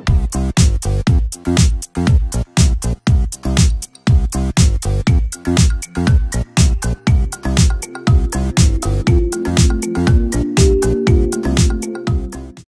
Bye.